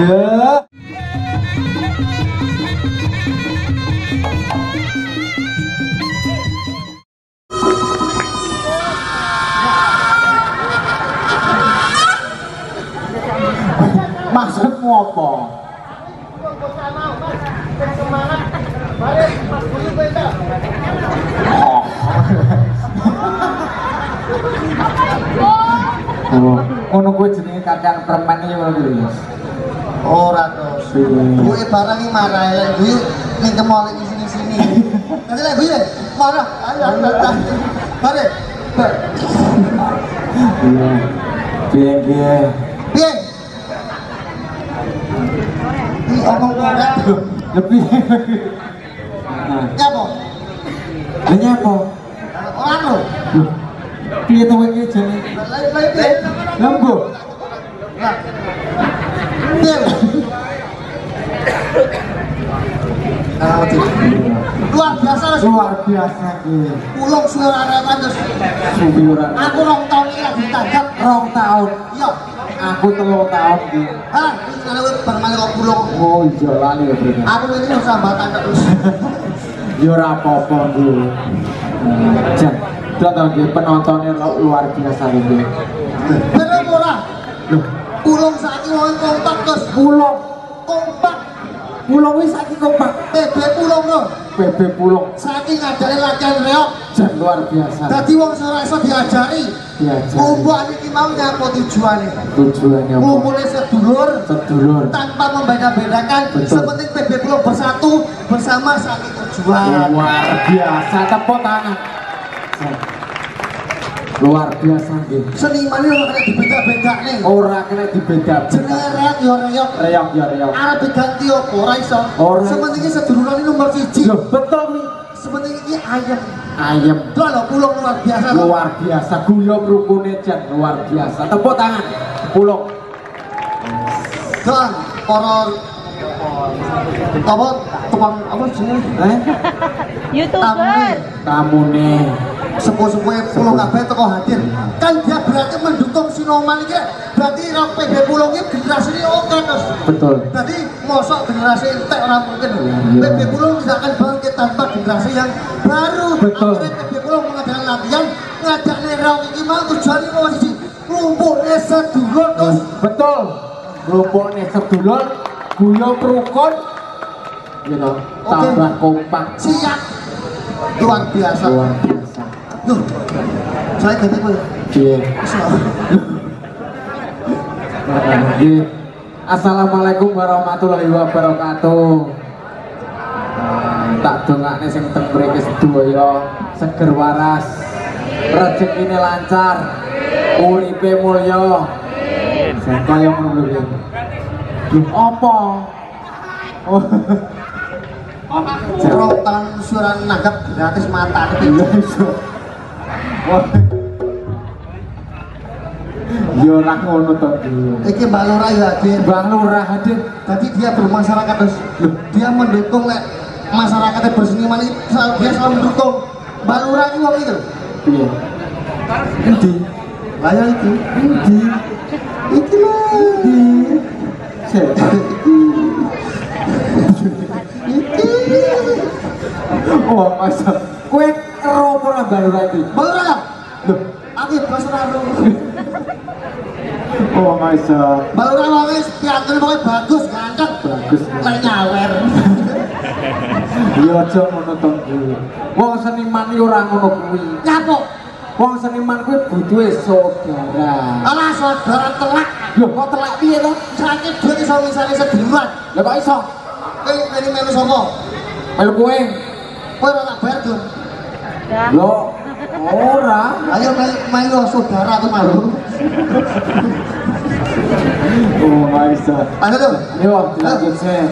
Aduh. Maksudmu apa? Oh, ngono kuwi jenenge kacang permen iki ngono. Ora tos. Kuwi barang iki marah ya kuwi ning iki sini-sini. Nanti lek kuwi marah. Ayo ayo. Mari. Iya. Piye piye? Piye? Iki omong ora. Lebih. Ora Piye to iki piye? Lembu. Piye? Luar biasa wis. Luar biasa iki. Ulung suara rewan terus. Suwiran. Aku rong tahun iki lagi tanggap. Rong tahun. Iya. Aku telung tahun iki. Hah, iki kalau bermain kok ulung. Oh iya lali ya berarti. Aku ini usah sambatan terus. Ya ora apa-apa Bu. Jan, contoh nggih penontonnya lu- luar biasa iki. Bener ora? Loh, Ulung saiki wong kompak terus. pulau Kompak. Pulau wis saiki kompak. TB ulung lho. PB pulau Saiki ngajari latihan reok. jan luar biasa. Dadi wong ora iso diajari. Diajari. Kumpulan iki mau nyapa tujuane. Tujuannya apa? Ngumpulnya sedulur Sedulur. tanpa membeda-bedakan. Sepenting PB Pulau bersatu bersama satu tujuan. Luar biasa tepuk tangan. Luar biasa nggih. Seniman ini ora kena dibeda-beda nih. Ora kena dibeda. Jenenge reok ya reok. Reok ya reok. Arep diganti apa ora iso. Ora. Sepenting iki seduluran ini nomor siji. Loh, betul iki ayam. Ayam Itu lho pulau luar biasa luar biasa guyub rukune jan luar biasa tepuk tangan pulau Dan para apa tukang apa jenenge? eh YouTuber. nih Sepuh-sepuh pulau kabeh teko hadir. Kan dia berarti mendukung Sinoman iki. Berarti rok PB Pulau iki generasi ini oke terus. betul Jadi mosok generasi entek orang mungkin. Iya. PB Pulau tidak akan bangkit tanpa generasi yang baru. Betul. Akhirnya PB Pulau mengadakan latihan, ngajak nerau ini mau tujuannya mau sih lumpurnya sedulur terus. betul nih sedulur guyub rukun you know, tambah kompak siap luar biasa. luar biasa Duh, saya ganti gue. iya Nggih. Assalamualaikum warahmatullahi wabarakatuh. Ah, Tak dongakne sing teng mriki sedaya seger waras. Rezekine lancar. Uripe mulya. Sing kaya ngono lho. Lho apa? Oh. Rong tahun suara nanggap gratis mata Iya iso. Yo ora ngono to. Iki Mbak Lura ya hadir. Bang Lurah hadir. Jadi dia bermasyarakat terus. Dia mendukung lek masyarakatnya berseniman selalu dia selalu mendukung. Mbak Lura ini wong itu. Iya. Endi? Lah ya itu. Endi? Iki. Endi? Sik. Iki. Oh, masa. Kowe ero apa ora Mbak Lurah iki? Mbak Lura ya? Loh, Aku bos ora ro. oh masa. Mbak Lura wongnya piantun pokoknya bagus, ganteng. Bagus. Lek nyawer. Iya aja ngono to, Bu. Wong seniman iki ora ngono kuwi. Nyapuk. Wong seniman kuwi butuhe saudara. Alah saudara telak. Loh, kok telak piye to? Sakit duit iso misalnya seduluran. Lah kok iso? Kowe ini melu sapa? Melu kowe. Kowe ora tak bayar, Dun. Yo, ora. Ayo melu saudara tuh malu. Oh my god. Ayo tuh. Yo, dilanjut sih.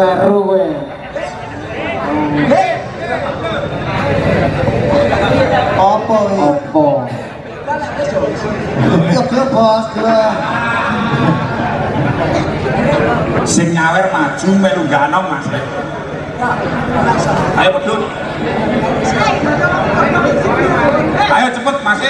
Karo kowe. Apa? Apa? Ya gue bos, gue. sing nyawer maju melu gano mas ayo pedut ayo cepet mas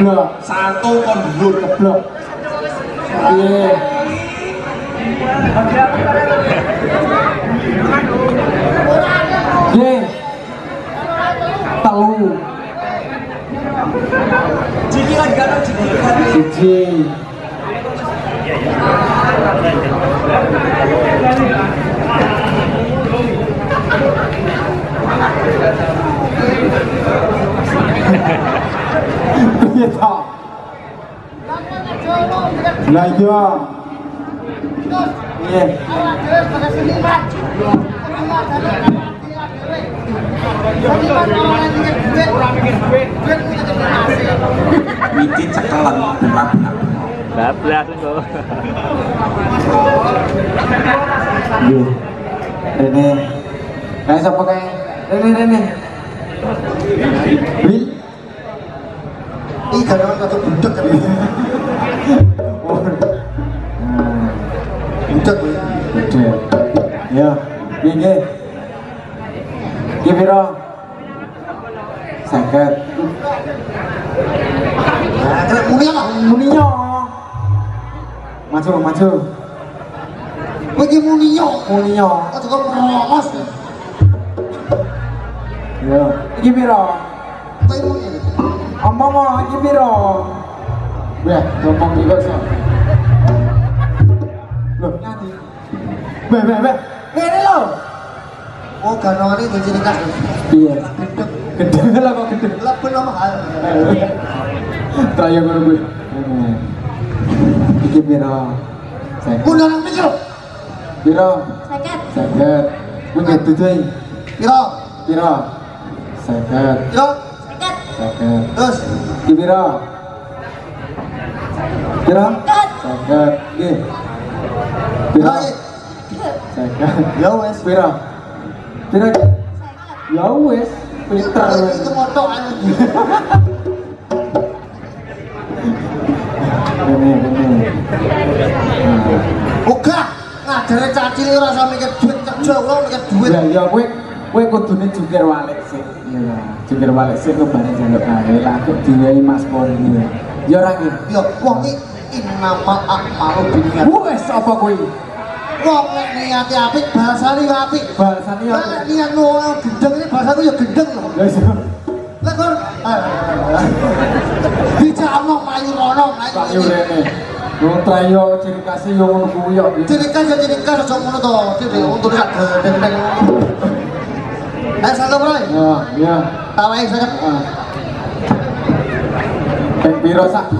keblok. Satu kon dhuwur keblok. Piye Lah iya. Witi cekelan ora benar Bablas engko. Rene. Kayak siapa kayak Rene Rene. Bil. Ih, kadang kata budak kan. Piro? Seket. Nah, mulia lah. Muniyo. Maju, maju. Bagi mulia. Muniyo. Kau juga meromos. Ya. Iki piro? Mulia. Mo, iki piro? Wah, ngomong kok. Sok. Loh, nyanyi. Beh, beh, beh. Ngene lho. Oh, karena ini gue jadi kasih. Iya. Gede lah kok gede. Lepas nama hal. Trayo ngono kuwi. Iki piro? Seket. Bunda nang pikir. Piro? Seket. Seket. Kuwi gitu cuy. Piro. Piro? Seket. Piro. Seket. Seket. Terus. Iki piro? Piro? Seket. Seket. Iki. Piro. Ya wes. Piro? Seket. Ya wis, pinter. Motor anu. Ini, ini. Buka. Ngajare caci ini rasa mikir duit kerja, lo mikir duit. Ya, ya kowe kowe kudune jungkir balik sih. Iya, jungkir balik sih kok bareng jaluk ae lah kok diwehi Mas Pon iki. Ya ora iki. Ya, wong iki innama a'malu binniyat. Wes apa kuwi? Wong nek niate apik bahasane ya apik. Bahasane. Lah nek niat ora gendeng iki bahasaku ya gendeng lho. Ya iso. Lah kon Bicara mayu rono, Pak yo rene. Wong trayo ciri kasih yo ngono kuwi yo. Ciri khas ya ciri khas aja ngono to. Dhewe untuk sak gendeng. Eh, satu bro. Ya, ya. Tawain sangat. Ah. Pek piro sak